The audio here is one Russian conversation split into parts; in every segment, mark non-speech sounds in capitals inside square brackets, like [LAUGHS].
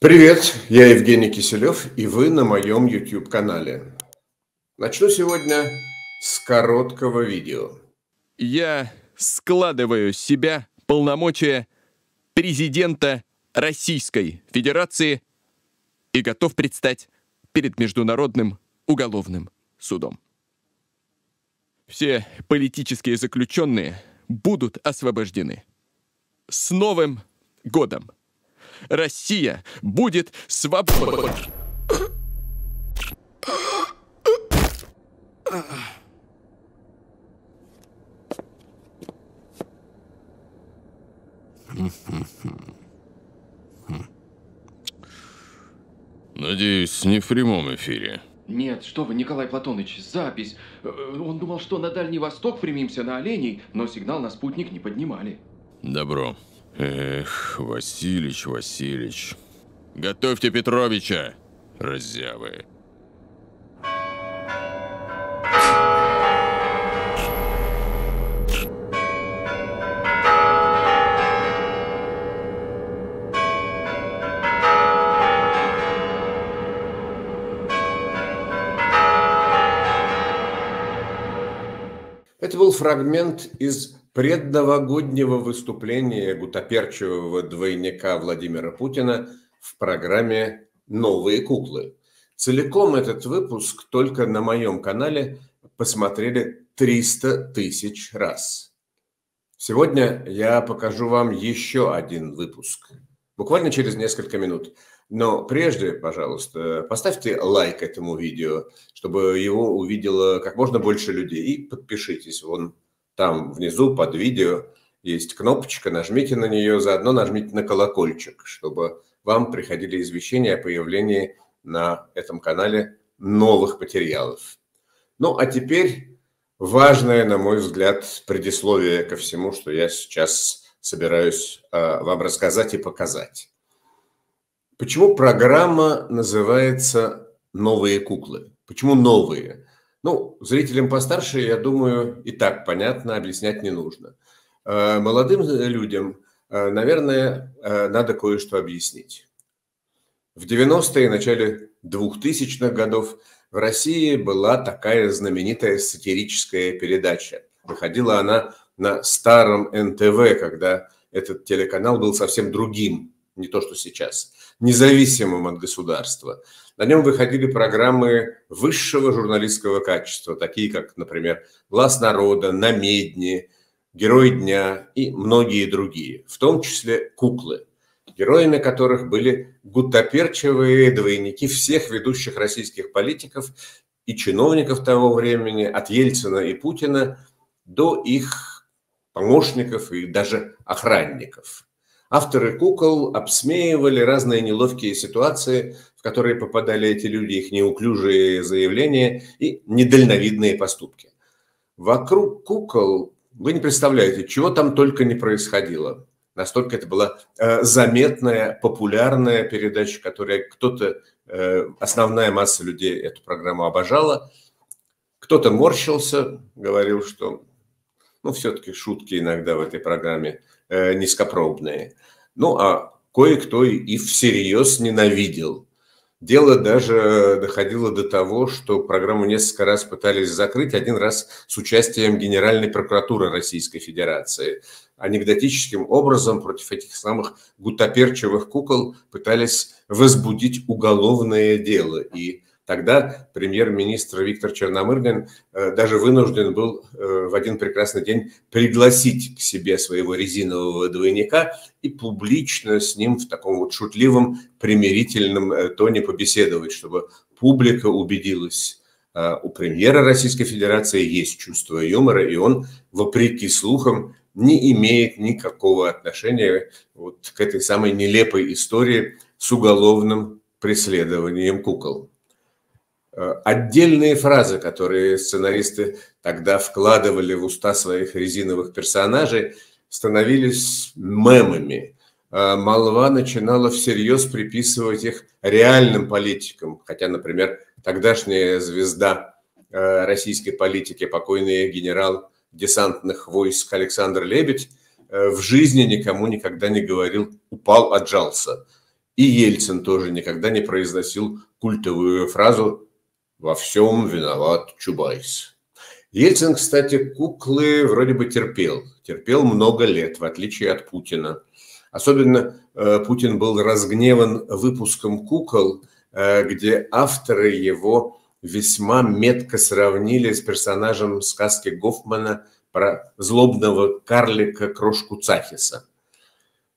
Привет, я Евгений Киселев, и вы на моем YouTube-канале. Начну сегодня с короткого видео. Я складываю себя полномочия президента Российской Федерации и готов предстать перед Международным уголовным судом. Все политические заключенные будут освобождены. С Новым годом! Россия будет свободна. Надеюсь, не в прямом эфире. Нет, что вы, Николай Платоныч, запись. Э, Он думал, что на Дальний Восток примемся на оленей, но сигнал на спутник не поднимали. Добро. Эх, Василич, Василич. Готовьте Петровича, раззявы. Это был фрагмент из предновогоднего выступления гутоперчивого двойника Владимира Путина в программе «Новые куклы». Целиком этот выпуск только на моем канале посмотрели 300 тысяч раз. Сегодня я покажу вам еще один выпуск, буквально через несколько минут. Но прежде, пожалуйста, поставьте лайк этому видео, чтобы его увидело как можно больше людей. И подпишитесь. Вон там внизу под видео есть кнопочка, нажмите на нее, заодно нажмите на колокольчик, чтобы вам приходили извещения о появлении на этом канале новых материалов. Ну, а теперь важное, на мой взгляд, предисловие ко всему, что я сейчас собираюсь э, вам рассказать и показать. Почему программа называется «Новые куклы»? Почему новые? Ну, зрителям постарше, я думаю, и так понятно, объяснять не нужно. Э, молодым людям, э, наверное, э, надо кое-что объяснить. В 90-е и начале 2000-х годов в России была такая знаменитая сатирическая передача. Выходила она на старом НТВ, когда этот телеканал был совсем другим, не то что сейчас, независимым от государства. На нем выходили программы высшего журналистского качества, такие как, например, «Глаз народа», «Намедни», «Герой дня» и многие другие, в том числе «Куклы», героями которых были гутоперчивые двойники всех ведущих российских политиков и чиновников того времени, от Ельцина и Путина до их помощников и даже охранников – Авторы кукол обсмеивали разные неловкие ситуации, которые попадали эти люди, их неуклюжие заявления и недальновидные поступки. Вокруг кукол вы не представляете, чего там только не происходило. Настолько это была э, заметная, популярная передача, которая кто-то, э, основная масса людей эту программу обожала, кто-то морщился, говорил, что ну, все-таки шутки иногда в этой программе э, низкопробные. Ну, а кое-кто и всерьез ненавидел. Дело даже доходило до того, что программу несколько раз пытались закрыть, один раз с участием Генеральной прокуратуры Российской Федерации. Анекдотическим образом против этих самых гутоперчивых кукол пытались возбудить уголовное дело. И Тогда премьер-министр Виктор Черномырдин э, даже вынужден был э, в один прекрасный день пригласить к себе своего резинового двойника и публично с ним в таком вот шутливом, примирительном э, тоне побеседовать, чтобы публика убедилась, у премьера Российской Федерации есть чувство юмора, и он, вопреки слухам, не имеет никакого отношения вот к этой самой нелепой истории с уголовным преследованием кукол. Э, отдельные фразы, которые сценаристы тогда вкладывали в уста своих резиновых персонажей, становились мемами. Э, молва начинала всерьез приписывать их реальным политикам, хотя, например, тогдашняя звезда э, российской политики, покойный генерал десантных войск Александр Лебедь, в жизни никому никогда не говорил «упал, отжался». И Ельцин тоже никогда не произносил культовую фразу «Во всем виноват Чубайс». Ельцин, кстати, куклы вроде бы терпел. Терпел много лет, в отличие от Путина. Особенно э, Путин был разгневан выпуском кукол, э, где авторы его весьма метко сравнили с персонажем сказки Гофмана про злобного карлика Крошку Цахиса.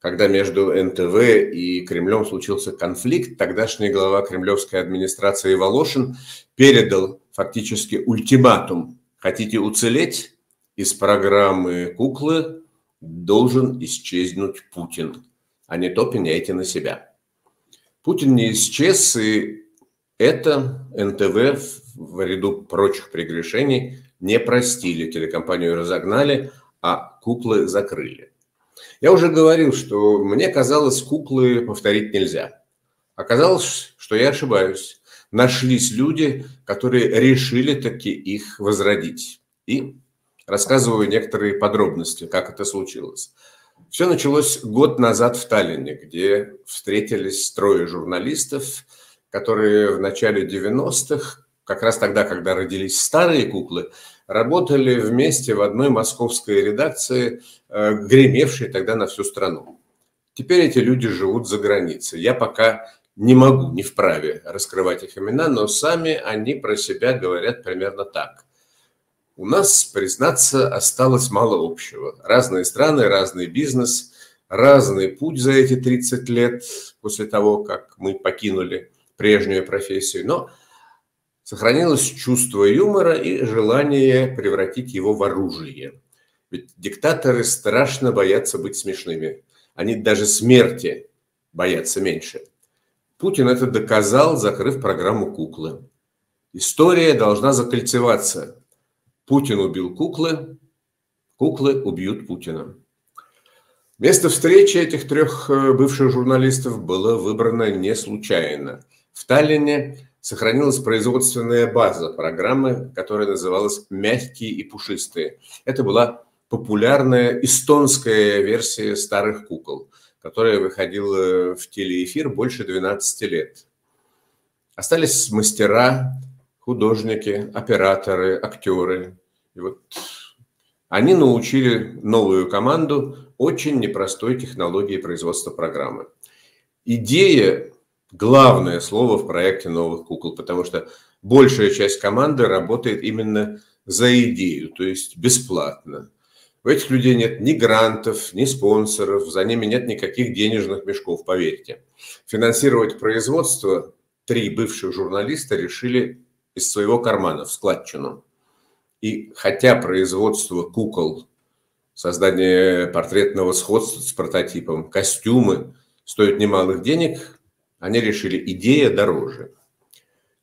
Когда между НТВ и Кремлем случился конфликт, тогдашний глава кремлевской администрации Волошин передал фактически ультиматум. Хотите уцелеть? Из программы «Куклы» должен исчезнуть Путин, а не то пеняйте на себя. Путин не исчез, и это НТВ в ряду прочих прегрешений не простили, телекомпанию разогнали, а куклы закрыли. Я уже говорил, что мне казалось, куклы повторить нельзя. Оказалось, что я ошибаюсь. Нашлись люди, которые решили таки их возродить. И рассказываю некоторые подробности, как это случилось. Все началось год назад в Таллине, где встретились трое журналистов, которые в начале 90-х как раз тогда, когда родились старые куклы, работали вместе в одной московской редакции, э, гремевшей тогда на всю страну. Теперь эти люди живут за границей. Я пока не могу, не вправе раскрывать их имена, но сами они про себя говорят примерно так. У нас, признаться, осталось мало общего. Разные страны, разный бизнес, разный путь за эти 30 лет после того, как мы покинули прежнюю профессию. Но Сохранилось чувство юмора и желание превратить его в оружие. Ведь диктаторы страшно боятся быть смешными. Они даже смерти боятся меньше. Путин это доказал, закрыв программу «Куклы». История должна закольцеваться. Путин убил куклы, куклы убьют Путина. Место встречи этих трех э, бывших журналистов было выбрано не случайно. В Таллине сохранилась производственная база программы, которая называлась «Мягкие и пушистые». Это была популярная эстонская версия старых кукол, которая выходила в телеэфир больше 12 лет. Остались мастера, художники, операторы, актеры. И вот они научили новую команду очень непростой технологии производства программы. Идея главное слово в проекте новых кукол, потому что большая часть команды работает именно за идею, то есть бесплатно. У этих людей нет ни грантов, ни спонсоров, за ними нет никаких денежных мешков, поверьте. Финансировать производство три бывших журналиста решили из своего кармана в складчину. И хотя производство кукол, создание портретного сходства с прототипом, костюмы стоят немалых денег, они решили, идея дороже.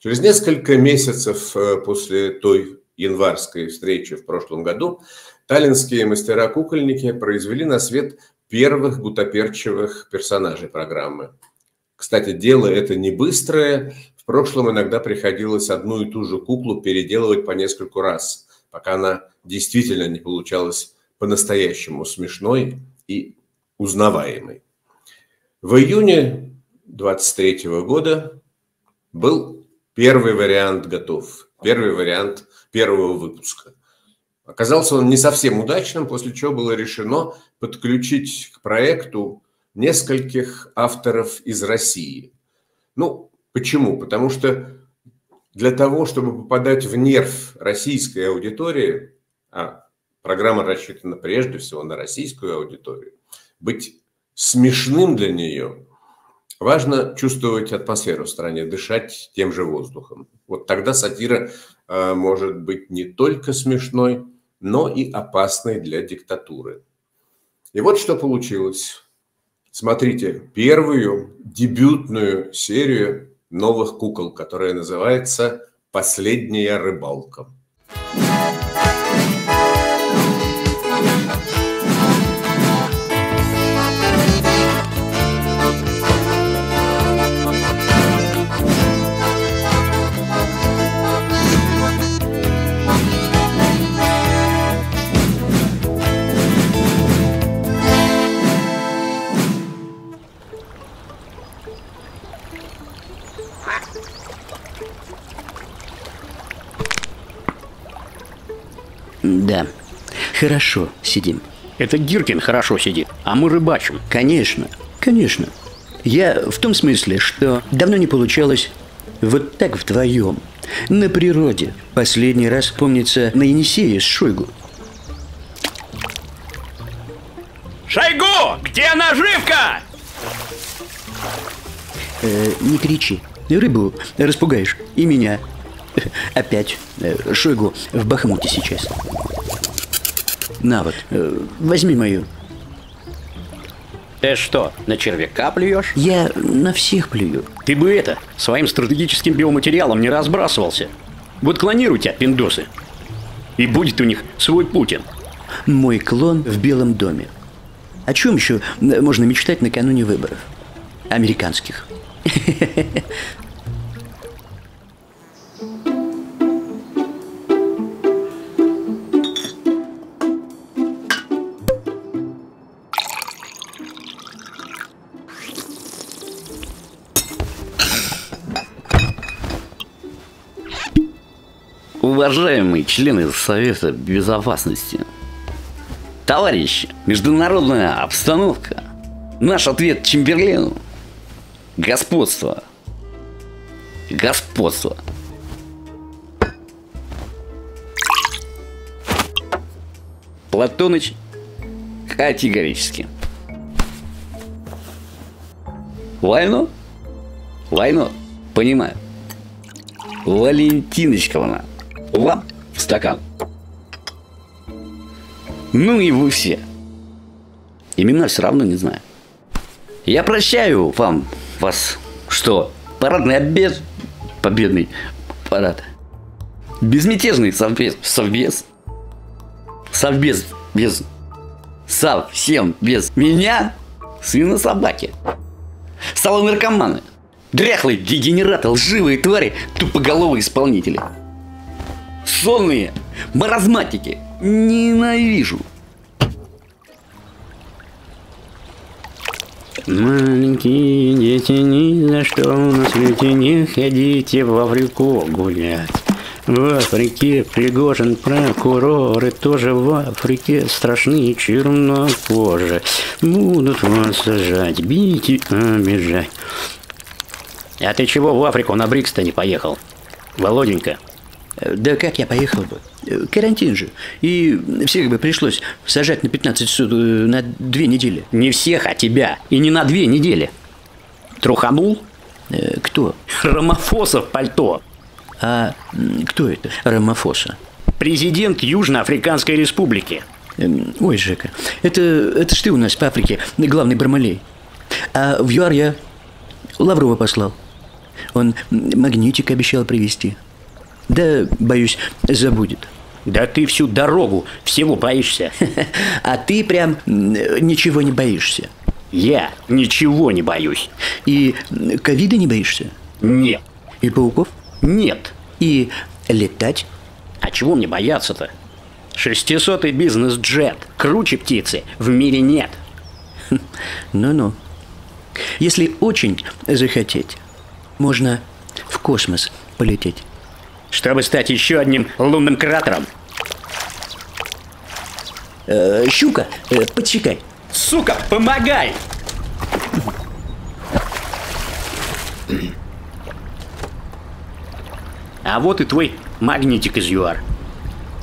Через несколько месяцев э, после той январской встречи в прошлом году таллинские мастера-кукольники произвели на свет первых гутоперчивых персонажей программы. Кстати, дело это не быстрое. В прошлом иногда приходилось одну и ту же куклу переделывать по нескольку раз, пока она действительно не получалась по-настоящему смешной и узнаваемой. В июне 23 года был первый вариант готов, первый вариант первого выпуска. Оказался он не совсем удачным, после чего было решено подключить к проекту нескольких авторов из России. Ну, почему? Потому что для того, чтобы попадать в нерв российской аудитории, а программа рассчитана прежде всего на российскую аудиторию, быть смешным для нее Важно чувствовать атмосферу в стране, дышать тем же воздухом. Вот тогда сатира э, может быть не только смешной, но и опасной для диктатуры. И вот что получилось. Смотрите, первую дебютную серию новых кукол, которая называется «Последняя рыбалка». Хорошо сидим. Это Гиркин хорошо сидит, а мы рыбачим. Конечно, конечно. Я в том смысле, что давно не получалось вот так вдвоем. На природе. Последний раз, помнится, на Енисее с Шойгу. Шойгу! Где наживка? Э, не кричи. Рыбу распугаешь. И меня. Опять. Э, Шойгу в Бахмуте сейчас. На вот, э, возьми мою. Ты что, на червяка плюешь? Я на всех плюю. Ты бы это, своим стратегическим биоматериалом не разбрасывался. Вот клонируй тебя, пиндосы. И будет у них свой Путин. Мой клон в Белом доме. О чем еще можно мечтать накануне выборов? Американских. [LAUGHS] Уважаемые члены Совета Безопасности, товарищи, международная обстановка, наш ответ Чемберлену – господство. Господство. Платоныч категорически. Войну? Войну. Понимаю. Валентиночковна. Вам в стакан. Ну и вы все. Имена все равно не знаю. Я прощаю вам, вас, что, парадный обед, победный парад. Безмятежный совбез, совбез, совбез, без, совсем без меня, сына собаки. Стало наркоманы, дряхлые дегенераты, лживые твари, тупоголовые исполнители – сонные, маразматики. Ненавижу. Маленькие дети, ни за что на свете не ходите в Африку гулять. В Африке Пригожин прокуроры тоже в Африке страшные чернокожие. Будут вас сажать, бить и обижать. А ты чего в Африку на Брикс-то не поехал? Володенька, да как я поехал бы? Э, карантин же. И всех бы пришлось сажать на 15 суток э, на две недели. Не всех, а тебя. И не на две недели. Труханул? Э, кто? Рамафосов пальто. А кто это? Рамафоса. Президент Южноафриканской Республики. Эм, ой, Жека, это, это ж ты у нас по Африке главный бармалей. А в ЮАР я Лаврова послал. Он магнитик обещал привезти. Да, боюсь, забудет. Да ты всю дорогу всего боишься. [LAUGHS] А ты прям ничего не боишься. Я ничего не боюсь. И ковида не боишься? Нет. И пауков? Нет. И летать? А чего мне бояться-то? Шестисотый бизнес-джет. Круче птицы в мире нет. [LAUGHS] Ну-ну. Если очень захотеть, можно в космос полететь чтобы стать еще одним лунным кратером. Э, щука, э, подчекай. Сука, помогай! А вот и твой магнитик из ЮАР.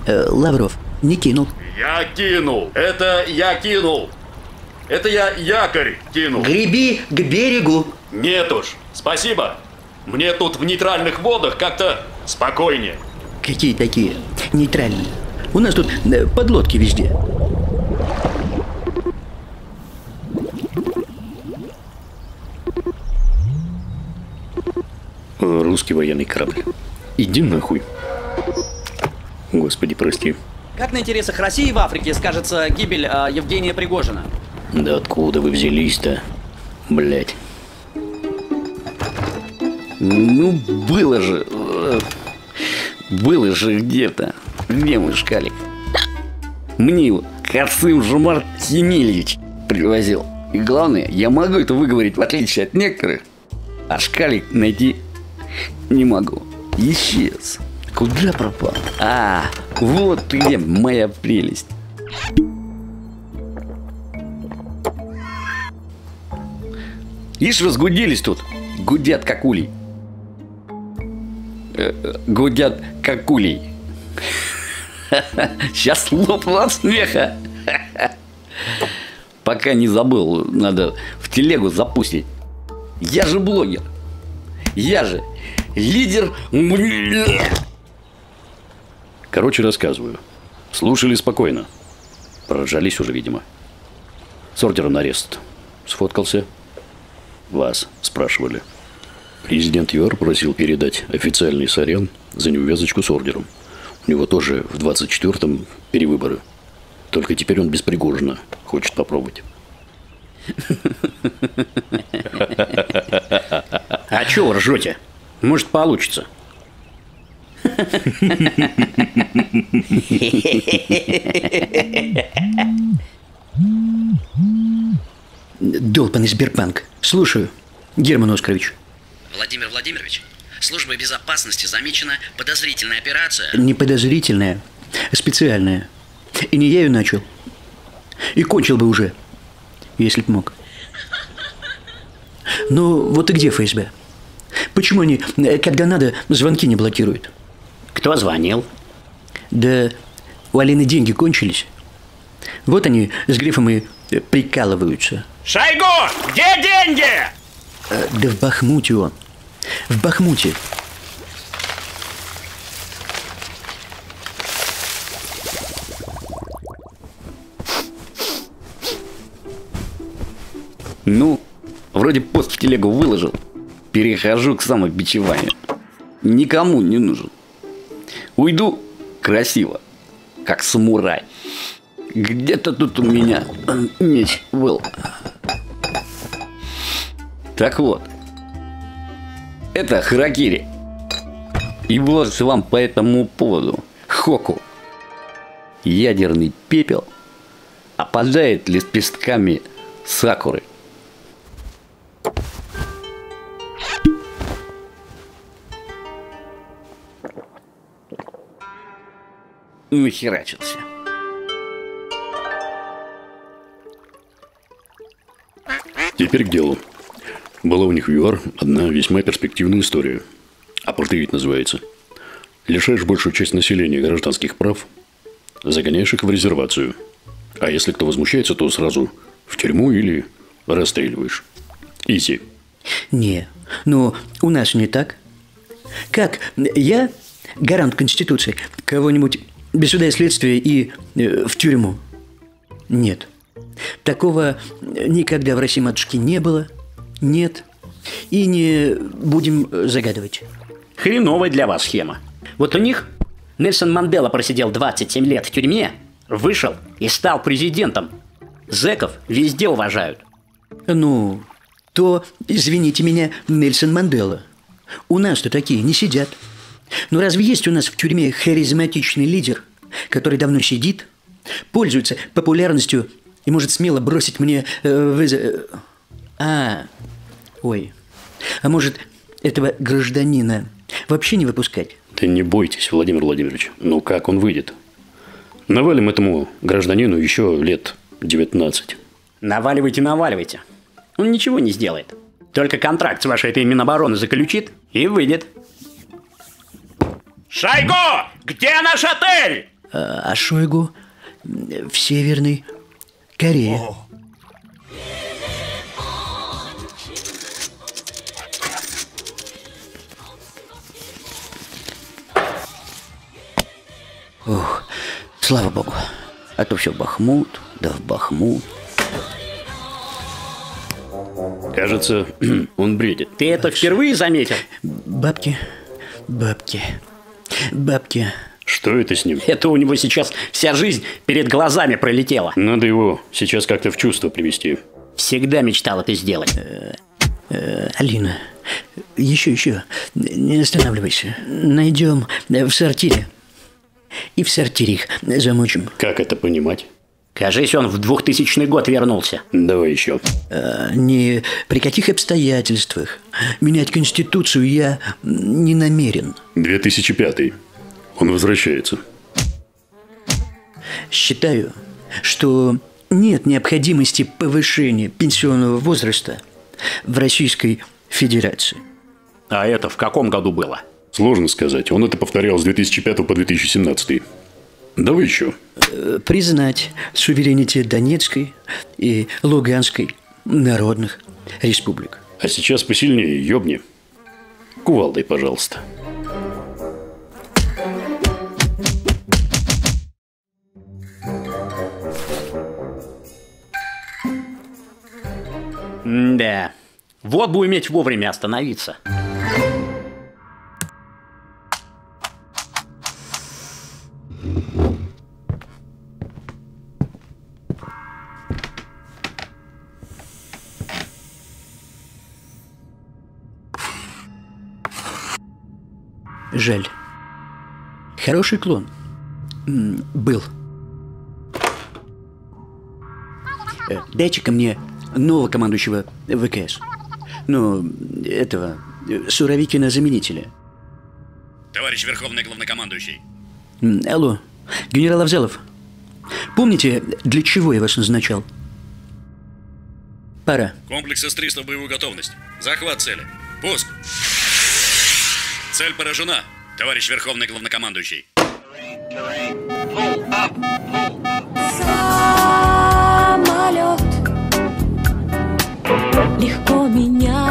Э, Лавров, не кинул. Я кинул. Это я кинул. Это я якорь кинул. Греби к берегу. Нет уж, спасибо. Мне тут в нейтральных водах как-то спокойнее. Какие такие нейтральные? У нас тут э, подлодки везде. Русский военный корабль. Иди нахуй. Господи, прости. Как на интересах России в Африке скажется гибель э, Евгения Пригожина? Да откуда вы взялись-то? Блять. Ну, было же... Было же где-то. Где мой шкалик? Мне его Касым Жумар Емельевич привозил. И главное, я могу это выговорить в отличие от некоторых. А шкалик найти не могу. Исчез. Куда пропал? А, вот ты где, моя прелесть. Ишь, разгуделись тут. Гудят как улей. Э, Гудят как улей. Сейчас лопну от смеха. Пока не забыл, надо в телегу запустить. Я же блогер. Я же лидер. Короче, рассказываю. Слушали спокойно. Проржались уже, видимо. С ордером на арест. Сфоткался. Вас спрашивали. Президент ЮАР просил передать официальный сорян за неувязочку с ордером. У него тоже в 24-м перевыборы. Только теперь он без Пригожина хочет попробовать. А чего вы ржете? Может, получится. Долбанный Сбербанк. Слушаю, Герман Оскарович. Владимир Владимирович, службой безопасности замечена подозрительная операция. Не подозрительная, а специальная. И не я ее начал. И кончил бы уже, если б мог. Ну, вот и где ФСБ? Почему они, э, когда надо, звонки не блокируют? Кто звонил? Да у Алины деньги кончились. Вот они с грифом и э, прикалываются. Шойгу, где деньги? Э, Да в Бахмуте он. В Бахмуте. Ну, вроде пост в телегу выложил. Перехожу к самобичеванию. Никому не нужен. Уйду красиво, как самурай. Где-то тут у меня меч был. Так вот, это Харакири. И вот вам по этому поводу Хоку. Ядерный пепел опадает лепестками сакуры. Нахерачился. Теперь к делу. Была у них в ЮАР одна весьма перспективная история. Апартеид называется. Лишаешь большую часть населения гражданских прав, загоняешь их в резервацию. А если кто возмущается, то сразу в тюрьму или расстреливаешь. Изи. Не, ну у нас не так. Как? Я гарант Конституции. Кого-нибудь без суда и следствия и э, в тюрьму? Нет. Такого никогда в России матушки не было. Нет. И не будем э, загадывать. Хреновая для вас схема. Вот у них Нельсон Мандела просидел 27 лет в тюрьме, вышел и стал президентом. Зеков везде уважают. Ну, то, извините меня, Нельсон Мандела. У нас-то такие не сидят. Ну разве есть у нас в тюрьме харизматичный лидер, который давно сидит, пользуется популярностью и может смело бросить мне э, вызов... А, ой. А может, этого гражданина вообще не выпускать? Да не бойтесь, Владимир Владимирович. Ну как он выйдет? Навалим этому гражданину еще лет 19. Наваливайте, наваливайте. Он ничего не сделает. Только контракт с вашей этой Минобороны заключит и выйдет. Шойгу! Где наш отель? А, а Шойгу в Северной Корее. Ух, слава богу. А то все Бахмут, да в Бахмут. Кажется, [CLEARS THROAT] он бредит. Ты это впервые заметил? Бабки, бабки, бабки. Что это с ним? Это у него сейчас вся жизнь перед глазами пролетела. Надо его сейчас как-то в чувство привести. Всегда мечтал это сделать. Э, Алина, еще, еще, не останавливайся. Найдем в сортире. И в сортире их замочим. Как это понимать? Кажись, он в 2000 год вернулся. Давай еще. А, Ни при каких обстоятельствах менять Конституцию я не намерен. 2005. Он возвращается. Считаю, что нет необходимости повышения пенсионного возраста в Российской Федерации. А это в каком году было? Сложно сказать. Он это повторял с 2005 по 2017. Давай еще. Признать суверенитет Донецкой и Луганской народных республик. А сейчас посильнее, ёбни. Кувалдой, пожалуйста. Да. Вот бы уметь вовремя остановиться. Жаль. Хороший клон. Был. Э, Дайте-ка мне нового командующего ВКС. Ну, этого, э, Суровикина заменителя. Товарищ Верховный Главнокомандующий. Алло, генерал Авзалов. Помните, для чего я вас назначал? Пора. Комплекс С-300 в боевую готовность. Захват цели. Пуск. Цель поражена, товарищ Верховный Главнокомандующий. Самолет легко меня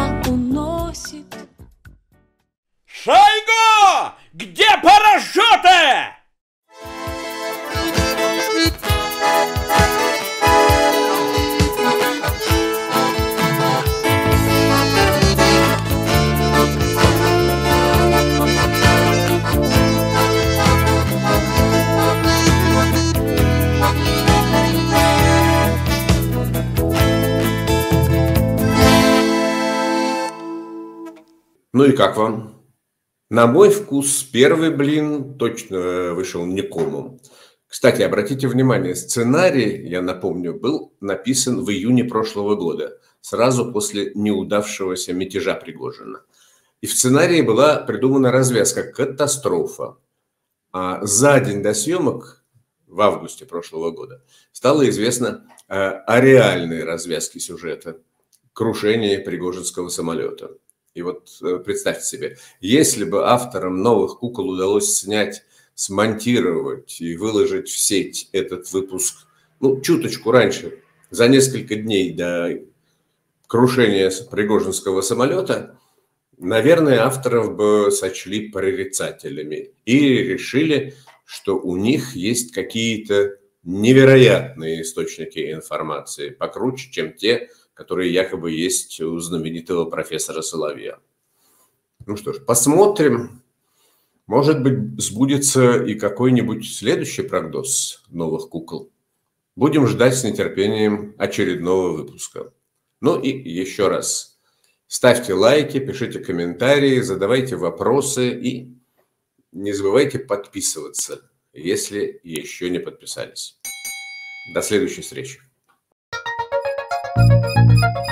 как вам? На мой вкус первый блин точно вышел не комом. Кстати, обратите внимание, сценарий, я напомню, был написан в июне прошлого года, сразу после неудавшегося мятежа Пригожина. И в сценарии была придумана развязка «Катастрофа». А за день до съемок, в августе прошлого года, стало известно э, о реальной развязке сюжета крушение Пригожинского самолета. И вот э, представьте себе, если бы авторам новых кукол удалось снять, смонтировать и выложить в сеть этот выпуск, ну, чуточку раньше, за несколько дней до крушения Пригожинского самолета, наверное, авторов бы сочли прорицателями и решили, что у них есть какие-то невероятные источники информации, покруче, чем те, которые якобы есть у знаменитого профессора Соловья. Ну что ж, посмотрим. Может быть, сбудется и какой-нибудь следующий прогноз новых кукол. Будем ждать с нетерпением очередного выпуска. Ну и еще раз. Ставьте лайки, пишите комментарии, задавайте вопросы и не забывайте подписываться, если еще не подписались. До следующей встречи. Thank you.